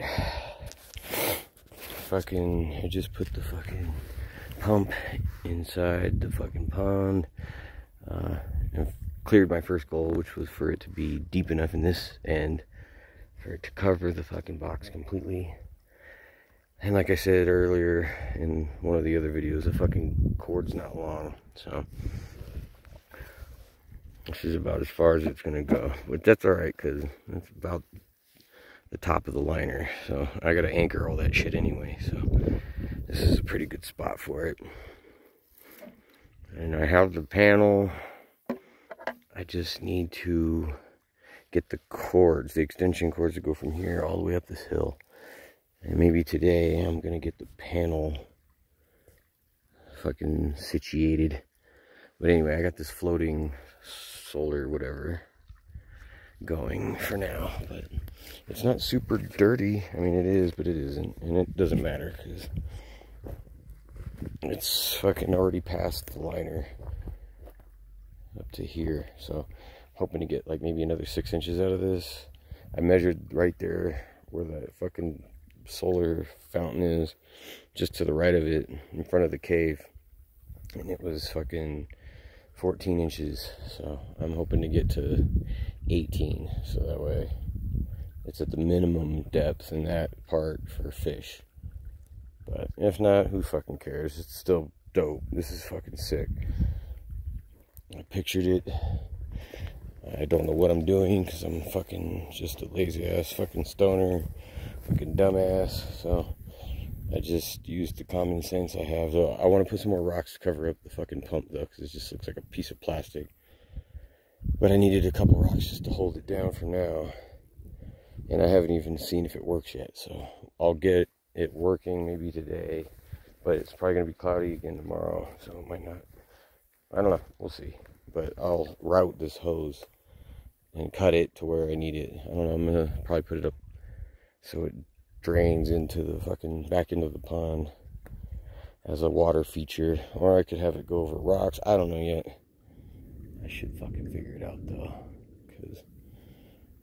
Alright. Fucking, I just put the fucking pump inside the fucking pond. Uh, I've cleared my first goal, which was for it to be deep enough in this end for it to cover the fucking box completely. And like I said earlier in one of the other videos, the fucking cord's not long. So this is about as far as it's gonna go. But that's alright because that's about the top of the liner. So I gotta anchor all that shit anyway. So this is a pretty good spot for it. And I have the panel. I just need to get the cords, the extension cords to go from here all the way up this hill. And maybe today I'm gonna get the panel fucking situated. But anyway, I got this floating solar whatever going for now. But it's not super dirty. I mean, it is, but it isn't. And it doesn't matter because it's fucking already past the liner up to here. So hoping to get like maybe another six inches out of this. I measured right there where the fucking solar fountain is, just to the right of it, in front of the cave. And it was fucking 14 inches. So I'm hoping to get to 18. So that way it's at the minimum depth in that part for fish. But if not, who fucking cares? It's still dope. This is fucking sick. I pictured it. I don't know what I'm doing because I'm fucking just a lazy ass fucking stoner, fucking dumbass. So I just used the common sense I have. So I want to put some more rocks to cover up the fucking pump though because it just looks like a piece of plastic. But I needed a couple rocks just to hold it down for now. And I haven't even seen if it works yet. So I'll get it working maybe today. But it's probably going to be cloudy again tomorrow. So it might not. I don't know. We'll see. But I'll route this hose and cut it to where I need it. I don't know. I'm going to probably put it up so it drains into the fucking back into the pond as a water feature. Or I could have it go over rocks. I don't know yet. I should fucking figure it out though. Because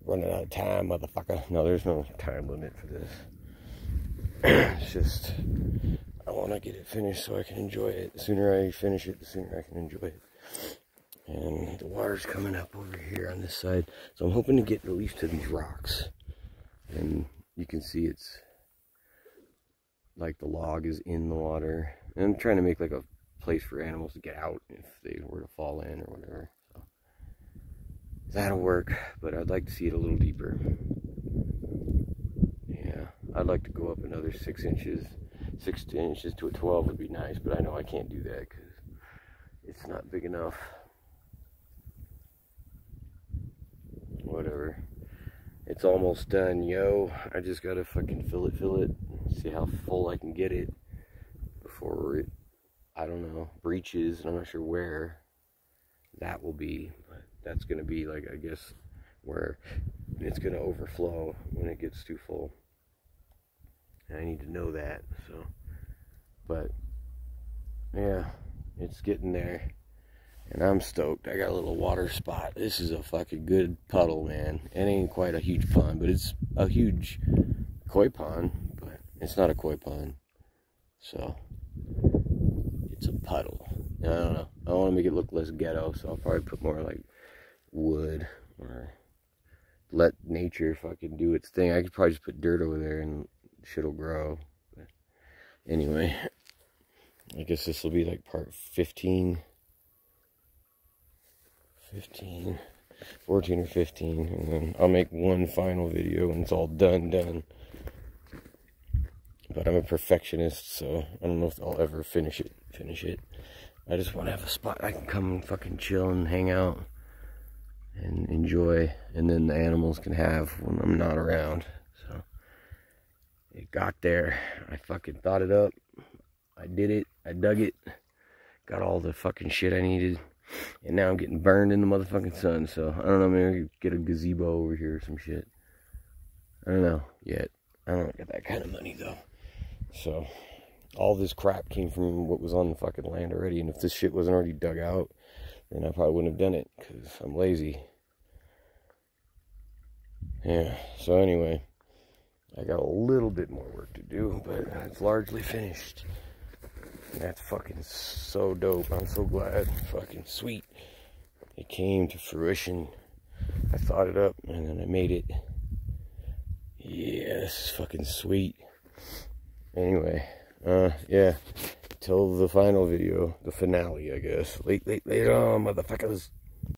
running out of time, motherfucker. No, there's no time limit for this. it's just, I want to get it finished so I can enjoy it. The sooner I finish it, the sooner I can enjoy it. And the water's coming up over here on this side. So I'm hoping to get least to these rocks. And you can see it's like the log is in the water. And I'm trying to make like a place for animals to get out if they were to fall in or whatever. So that'll work, but I'd like to see it a little deeper. Yeah, I'd like to go up another six inches. Six inches to a 12 would be nice, but I know I can't do that because it's not big enough. Whatever. It's almost done, yo. I just gotta fucking fill it, fill it. See how full I can get it before it, I don't know, breaches. And I'm not sure where that will be. But that's gonna be like, I guess, where it's gonna overflow when it gets too full. And I need to know that, so. But, yeah, it's getting there. And I'm stoked. I got a little water spot. This is a fucking good puddle, man. It ain't quite a huge pond, but it's a huge koi pond. But it's not a koi pond. So, it's a puddle. I don't know. I want to make it look less ghetto, so I'll probably put more like wood or let nature fucking do its thing. I could probably just put dirt over there and shit'll grow. But anyway, I guess this will be like part 15. 15, 14 or 15, and then I'll make one final video when it's all done, done. But I'm a perfectionist, so I don't know if I'll ever finish it, finish it. I just want to have a spot I can come and fucking chill and hang out and enjoy, and then the animals can have when I'm not around. So, it got there. I fucking thought it up. I did it. I dug it. Got all the fucking shit I needed. And now I'm getting burned in the motherfucking sun. So, I don't know, maybe get a gazebo over here or some shit. I don't know yet. I don't get that kind of money, though. So, all this crap came from what was on the fucking land already. And if this shit wasn't already dug out, then I probably wouldn't have done it. Because I'm lazy. Yeah, so anyway. I got a little bit more work to do, but it's largely finished. That's fucking so dope. I'm so glad. Fucking sweet. It came to fruition. I thought it up and then I made it. Yeah, this is fucking sweet. Anyway, uh, yeah. Till the final video, the finale, I guess. Late, late, later on, motherfuckers.